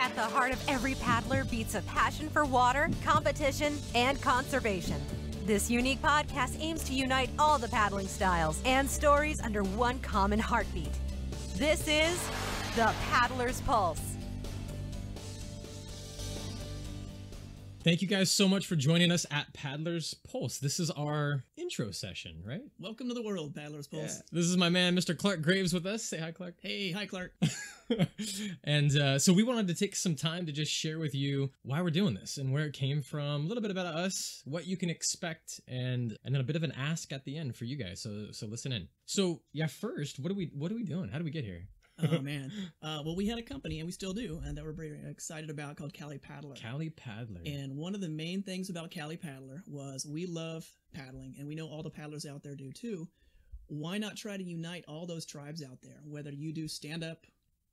At the heart of every paddler beats a passion for water, competition, and conservation. This unique podcast aims to unite all the paddling styles and stories under one common heartbeat. This is the Paddler's Pulse. Thank you guys so much for joining us at Paddler's Pulse. This is our intro session, right? Welcome to the world, Paddler's Pulse. This is my man, Mr. Clarke Graves, with us. Say hi, Clarke. Hey, hi, Clarke. and uh, so we wanted to take some time to just share with you why we're doing this and where it came from, a little bit about us, what you can expect, and and then a bit of an ask at the end for you guys. So so listen in. So yeah, first, what are we what are we doing? How do we get here? Oh man. Uh, well, we had a company, and we still do, and that we're very excited about called Cali Paddler. Cali Paddler. And one of the main things about Cali Paddler was we love paddling, and we know all the paddlers out there do too. Why not try to unite all those tribes out there? Whether you do stand up,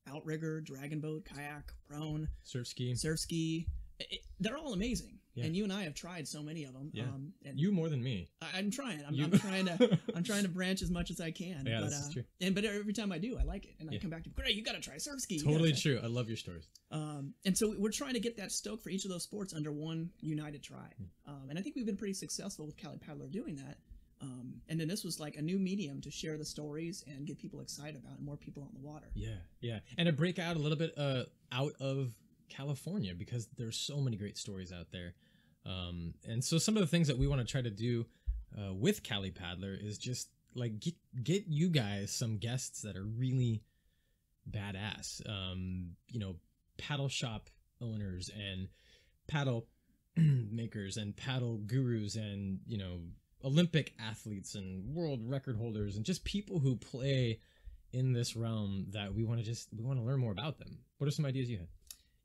outrigger, dragon boat, kayak, prone, surf ski, surf ski, it, they're all amazing. Yeah. And you and I have tried so many of them. Yeah. Um, and you more than me. I, am trying. I'm, I'm trying to. I'm trying to branch as much as I can. Yeah, but, this is uh, true. And but every time I do, I like it, and Yeah. I come back to great. You got to try surf ski. Totally true. I love your stories. Um, and so we're trying to get that stoke for each of those sports under one united tribe. Hmm. Um, and I think we've been pretty successful with Cali Paddler doing that. Um, and then this was like a new medium to share the stories and get people excited about, and more people on the water. Yeah, yeah, and to break out a little bit uh, out of California because there's so many great stories out there. Um, and so some of the things that we want to try to do uh, with Cali Paddler is just like get get you guys some guests that are really badass. Um, you know, paddle shop owners and paddle makers and paddle gurus and you know Olympic athletes and world record holders and just people who play in this realm that we want to just we want to learn more about them. What are some ideas you had?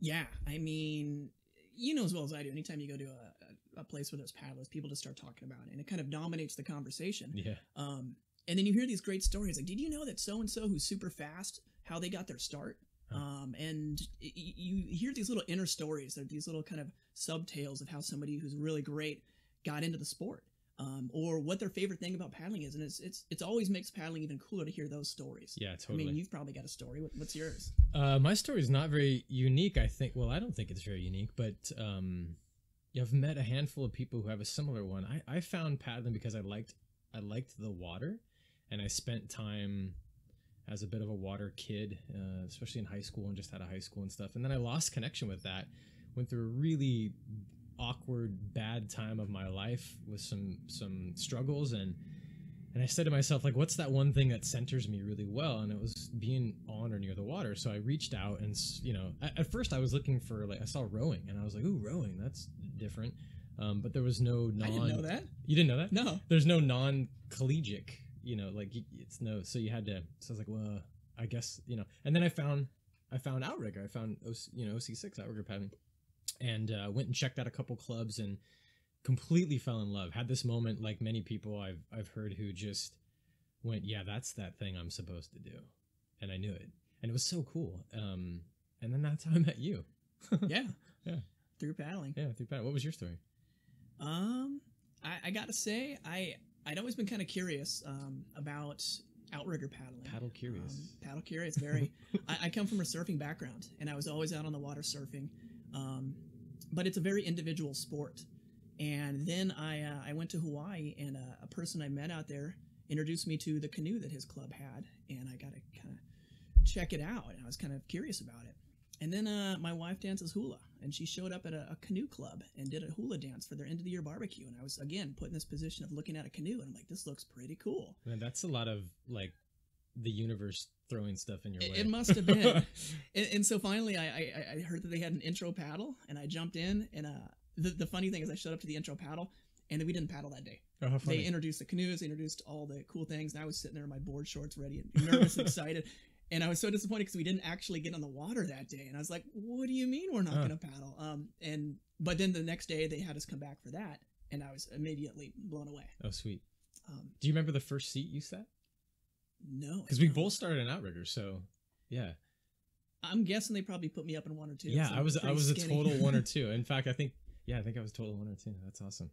Yeah, I mean, you know as well as I do. Anytime you go to a, a, place where there's paddlers, people just start talking about it, and it kind of dominates the conversation. Yeah, Um, and then you hear these great stories like, did you know that so and so who's super fast, how they got their start? Huh. Um, and y- you hear these little inner stories, these little kind of subtales of how somebody who's really great got into the sport, um, or what their favorite thing about paddling is. And it's it's it's always makes paddling even cooler to hear those stories. yeah, totally. I totally. mean, you've probably got a story. What, what's yours? Uh, my story is not very unique. I think. Well, I don't think it's very unique, but um, I've met a handful of people who have a similar one. I, I found paddling because I liked I liked the water, and I spent time as a bit of a water kid, uh, especially in high school and just out of high school and stuff. And then I lost connection with that. Went through a really awkward, bad time of my life with some some struggles and and I said to myself, like, what's that one thing that centers me really well? And it was being on or near the water. So I reached out and, you know, at, first I was looking for, like, I saw rowing and I was like, ooh, rowing, that's different. Um, but there was no non. I didn't know that. You didn't know that? No. There's no non collegiate, you know, like, it's no. So you had to, so I was like, well, I guess, you know. And then I found, I found Outrigger. I found, you know, OC6 Outrigger paddling and uh, went and checked out a couple clubs and completely fell in love. Had this moment like many people I've I've heard who just went, yeah, that's that thing I'm supposed to do, and I knew it, and it was so cool. Um, and then that's how I met you. yeah. Yeah. Through paddling. Yeah, through paddling. What was your story? Um, I, I gotta say, I I'd always been kind of curious um, about outrigger paddling. Paddle curious. Um, paddle curious, very. I, I come from a surfing background, and I was always out on the water surfing. Um, but it's a very individual sport. And then I uh, I went to Hawaii, and a person I met out there introduced me to the canoe that his club had, and I got to kind of check it out. And I was kind of curious about it. And then uh, my wife dances hula, and she showed up at a, a canoe club and did a hula dance for their end of the year barbecue. And I was again put in this position of looking at a canoe, and I'm like, this looks pretty cool. Man, that's a lot of like the universe throwing stuff in your It, way. it must have been. and, and so finally, I, I I heard that they had an intro paddle, and I jumped in. And uh, the the funny thing is, I showed up to the intro paddle, and we didn't paddle that day. oh. They introduced the canoes, they introduced all the cool things, and I was sitting there in my board shorts, ready and nervous, and excited. And I was so disappointed because we didn't actually get on the water that day. And I was like, "What do you mean we're not going to paddle?" Um, and but then the next day they had us come back for that, and I was immediately blown away. oh, sweet. Um, Do you remember the first seat you sat? No, Because we both started in Outrigger, so yeah, I'm guessing they probably put me up in one or two. Yeah, I was I was a total one or two. In fact, I think yeah, I think I was total one or two. That's awesome.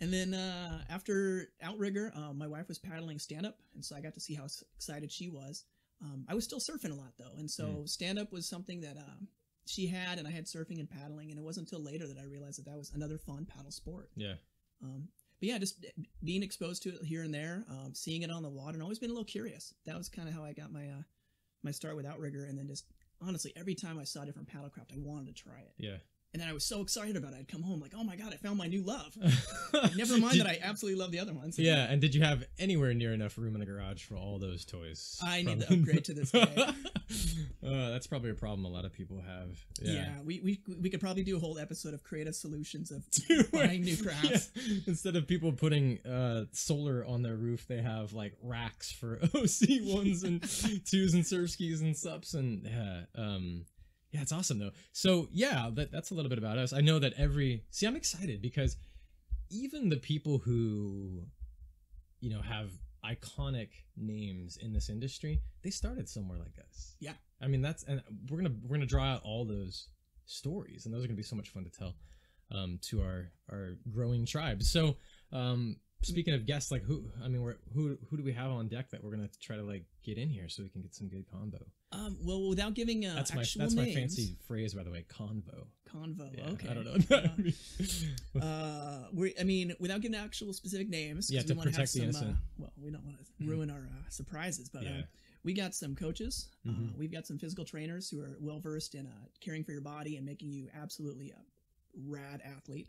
And then uh, after Outrigger, uh, my wife was paddling stand up, and so I got to see how excited she was. Um, I was still surfing a lot though, and so Mm. stand up was something that um, she had, and I had surfing and paddling, and it wasn't until later that I realized that that was another fun paddle sport. Yeah. Um, but yeah, just being exposed to it here and there, um, seeing it on the water, and always been a little curious. That was kind of how I got my uh, my start with outrigger, and then just honestly, every time I saw different paddlecraft, I wanted to try it. Yeah. And then I was so excited about it. I'd come home like, oh my god, I found my new love. Never mind Did- that I absolutely love the other ones. Yeah, and did you have anywhere near enough room in the garage for all those toys? I need to upgrade to this day. uh, that's probably a problem a lot of people have. Yeah, Yeah. we, we we could probably do a whole episode of creative solutions of buying new crafts. yeah. Instead of people putting uh, solar on their roof, they have like racks for OC ones and twos and surf skis and sups and yeah, um, yeah, it's awesome though. So yeah, that, that's a little bit about us. I know that every see, I'm excited because even the people who you know have iconic names in this industry, they started somewhere like us. Yeah. I mean that's and we're gonna we're gonna draw out all those stories, and those are gonna be so much fun to tell um, to our our growing tribe. So um, speaking of guests, like who I mean, we're, who who do we have on deck that we're gonna try to like get in here so we can get some good convo? Um, well, without giving uh, That's my that's my fancy phrase, by the way, convo. convo. Yeah, okay, I don't know. Means. Uh, we I mean, without giving actual specific names, Yeah, to wanna have protect the some, innocent. Uh, well, we don't want to ruin our uh, surprises, but Yeah. uh, we got some coaches. Uh, Mhm. we've got some physical trainers who are well versed in uh, caring for your body and making you absolutely a rad athlete.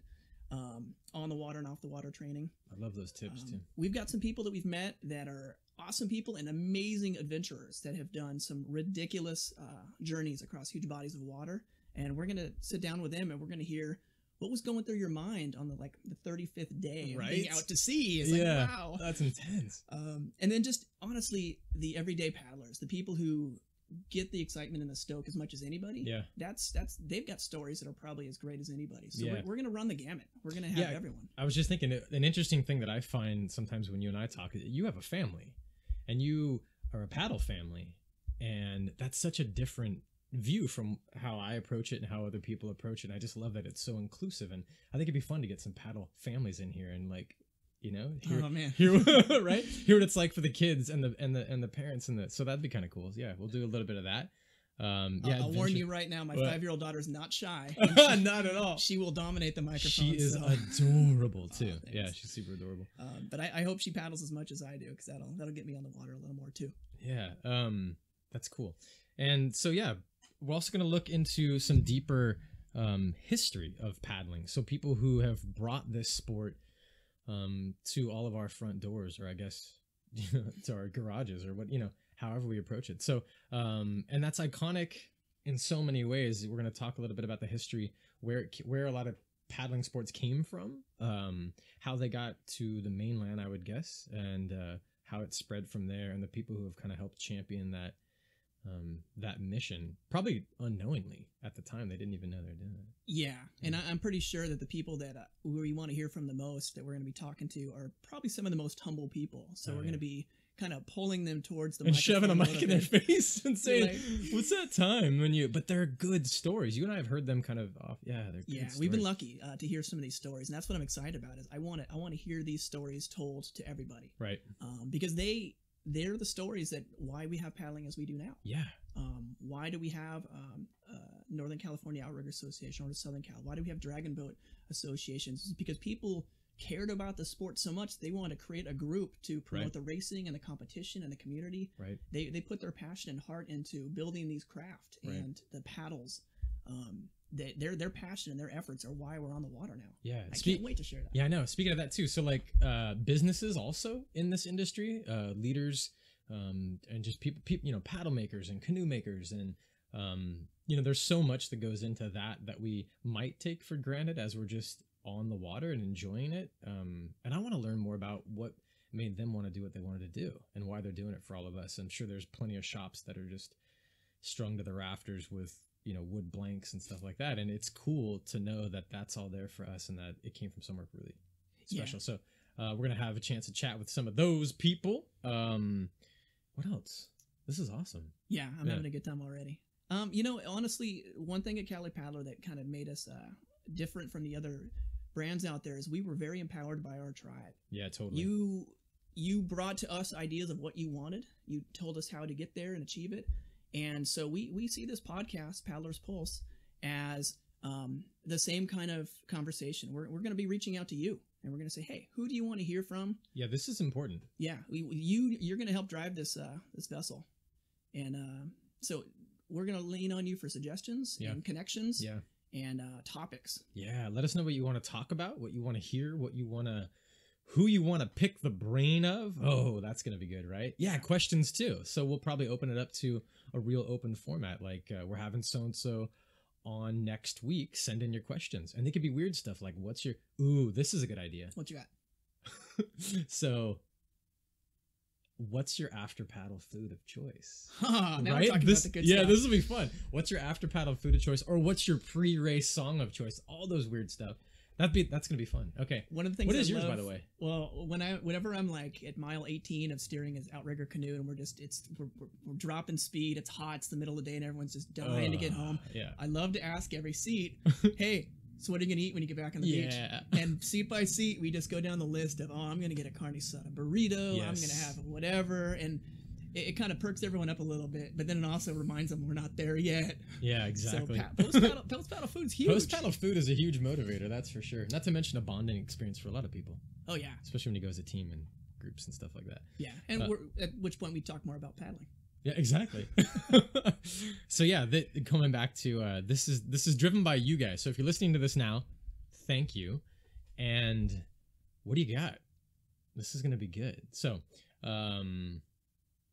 Um, on the water and off the water training. I love those tips Um, too. We've got some people that we've met that are awesome people and amazing adventurers that have done some ridiculous uh, journeys across huge bodies of water. And we're gonna sit down with them and we're gonna hear what was going through your mind on the like the 35th day of being Right? out to sea. It's like yeah, wow. that's intense. Um, and then just honestly, the everyday paddlers, the people who get the excitement and the stoke as much as anybody. Yeah. That's that's they've got stories that are probably as great as anybody. So Yeah. we're, we're gonna run the gamut. We're gonna have Yeah. everyone. I was just thinking uh, an interesting thing that I find sometimes when you and I talk, you have a family, and you are a paddle family, and that's such a different view from how I approach it and how other people approach it. And I just love that it's so inclusive, and I think it'd be fun to get some paddle families in here and like, you know, hear, oh man. hear right, hear what it's like for the kids and the and the and the parents and the. So that'd be kind of cool. Yeah, we'll do a little bit of that. Um, yeah, I'll, I'll warn you right now, my What? five year old daughter's not shy. Not at all. she will dominate the microphone. She is so- adorable too. Oh, yeah, she's super adorable. um, but I, I hope she paddles as much as I do because that'll that'll get me on the water a little more too. Yeah, um, that's cool. And so, yeah, we're also going to look into some deeper um, history of paddling. So, people who have brought this sport um, to all of our front doors, or I guess to our garages, or what you know, however we approach it. So, um, and that's iconic in so many ways. We're going to talk a little bit about the history, where where a lot of paddling sports came from, um, how they got to the mainland, I would guess, and uh, how it spread from there, and the people who have kind of helped champion that um, that mission, probably unknowingly at the time, they didn't even know they were doing it. Yeah, and I, I'm pretty sure that the people that uh, we want to hear from the most that we're going to be talking to are probably some of the most humble people. So Oh, we're yeah. going to be kind of pulling them towards the and shoving a mic in their face and saying, like- "What's that time when you?" But they're good stories. You and I have heard them kind of off. Yeah, they're Yeah, good we've been lucky uh, to hear some of these stories, and that's what I'm excited about. Is I want to I want to hear these stories told to everybody Right. um, because they they're the stories that why we have paddling as we do now. Yeah. Um, why do we have um, uh, Northern California Outrigger Association or Southern Cal? Why do we have Dragon Boat associations? It's because people cared about the sport so much they wanted to create a group to promote Right. the racing and the competition and the community. Right. They they put their passion and heart into building these craft Right. and the paddles. Um, they, their their passion and their efforts are why we're on the water now. Yeah. I Speak- can't wait to share that. Yeah, I know. Speaking of that too, so like uh, businesses also in this industry, uh, leaders, um, and just people, people, you know, paddle makers and canoe makers, and um, you know, there's so much that goes into that that we might take for granted as we're just on the water and enjoying it. Um, and I want to learn more about what made them want to do what they wanted to do and why they're doing it for all of us. I'm sure there's plenty of shops that are just strung to the rafters with you know wood blanks and stuff like that and it's cool to know that that's all there for us and that it came from somewhere really Yeah. special so uh, we're gonna have a chance to chat with some of those people um what else this is awesome Yeah, I'm Yeah. having a good time already. Um, you know, honestly, one thing at Cali Paddler that kind of made us uh, different from the other brands out there is we were very empowered by our tribe. yeah totally You you brought to us ideas of what you wanted. You told us how to get there and achieve it. And so we we see this podcast, Paddler's Pulse, as um, the same kind of conversation. We're, we're going to be reaching out to you and we're going to say, hey, who do you want to hear from? Yeah, this is important. Yeah, we, you you're going to help drive this uh, this vessel, and uh, so we're going to lean on you for suggestions Yeah. and connections Yeah. and uh, topics. Yeah, let us know what you want to talk about, what you want to hear, what you want to who you want to pick the brain of. Oh, that's going to be good, right? Yeah, questions too. So we'll probably open it up to a real open format like uh, we're having so and so on next week. Send in your questions. And they could be weird stuff like what's your Ooh, this is a good idea. What you got? so what's your after paddle food of choice? we're right? This, about the good yeah, stuff. this will be fun. What's your after paddle food of choice, or what's your pre-race song of choice? All those weird stuff. That'd be that's gonna be fun. Okay, One of the things. What is I yours, by the way? Well, when I whenever I'm like at mile 18 of steering his outrigger canoe, and we're just it's we're, we're, we're dropping speed. It's hot. It's the middle of the day, and everyone's just dying to get Uh, home. Yeah, I love to ask every seat, "Hey, so what are you gonna eat when you get back on the beach?" yeah, And seat by seat, we just go down the list of, "Oh, I'm gonna get a carne asada burrito. I'm gonna have whatever," and it, it kind of perks everyone up a little bit. But then it also reminds them we're not there yet. yeah. Exactly. So post paddle, post paddle food's huge. Post paddle food is a huge motivator, that's for sure. Not to mention a bonding experience for a lot of people, Oh yeah, especially when you go as a team and groups and stuff like that. yeah. And Uh, we're, at which point we talk more about paddling. Yeah, exactly. so yeah, th- coming back to uh, this is this is driven by you guys. So if you're listening to this now, thank you. And what do you got? This is gonna be good. So, um,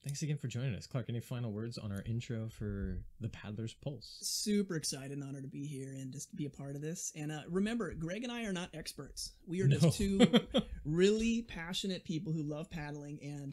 thanks again for joining us, Clarke. Any final words on our intro for the Paddler's Pulse? super excited and honored to be here and just be a part of this. And uh, remember, Greg and I are not experts. We are No. just two really passionate people who love paddling, and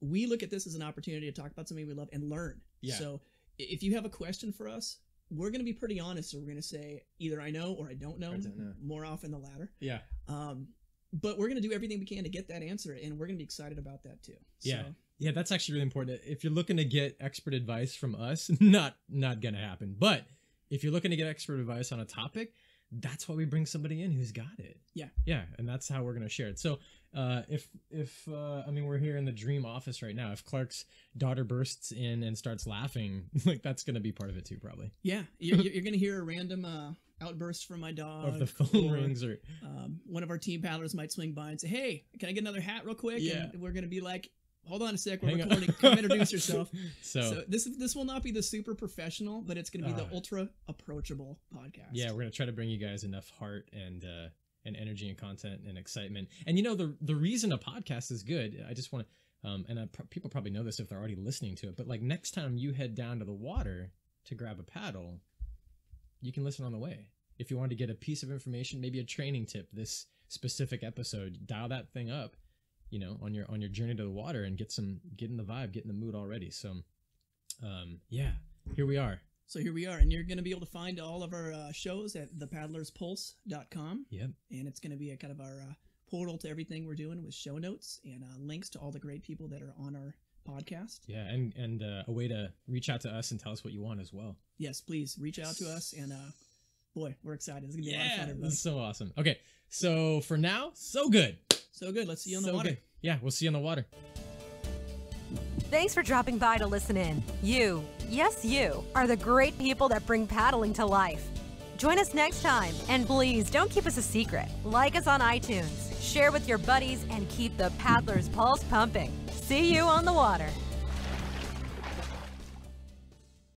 we look at this as an opportunity to talk about something we love and learn. Yeah. So if you have a question for us, we're going to be pretty honest. So we're going to say either I know or I don't know. I don't know. More often the latter. yeah, Um, but we're going to do everything we can to get that answer, and we're going to be excited about that too. Yeah. So, yeah. That's actually really important. If you're looking to get expert advice from us, not not gonna happen. But if you're looking to get expert advice on a topic, that's why we bring somebody in who's got it. Yeah. Yeah, and that's how we're gonna share it. So, uh, if if uh, I mean we're here in the dream office right now. If Clarke's daughter bursts in and starts laughing, like that's gonna be part of it too, probably. yeah, you're, you're going to hear a random uh, outburst from my dog. or if the phone or- rings, or um, one of our team paddlers might swing by and say, "Hey, can I get another hat real quick?" Yeah. And we're gonna be like, "Hold on a sec, we're Hang recording. Come introduce yourself." so, So this this will not be the super professional, but it's gonna be the Uh, ultra approachable podcast. yeah, we're gonna try to bring you guys enough heart and uh, and energy and content and excitement. And you know the the reason a podcast is good. I just want to, um, and I, people probably know this if they're already listening to it. But like next time you head down to the water to grab a paddle, you can listen on the way. If you want to get a piece of information, maybe a training tip, this specific episode, dial that thing up. You know, on your on your journey to the water and get some get in the vibe, get in the mood already. So, um, yeah, here we are. So here we are, and you're gonna be able to find all of our uh, shows at thepaddlerspulse.com, Yep. and it's gonna be a kind of our uh, portal to everything we're doing with show notes and uh, links to all the great people that are on our podcast. Yeah, and and uh, a way to reach out to us and tell us what you want as well. Yes, please reach out to us, and uh, boy, we're excited. It's gonna be a lot of fun, this is so awesome. Okay, so for now, so good. So good. Let's see you on So the water. good. Yeah, we'll see you on the water. Thanks for dropping by to listen in. You, yes, you, are the great people that bring paddling to life. Join us next time, and please don't keep us a secret. Like us on iTunes, share with your buddies, and keep the paddler's pulse pumping. See you on the water.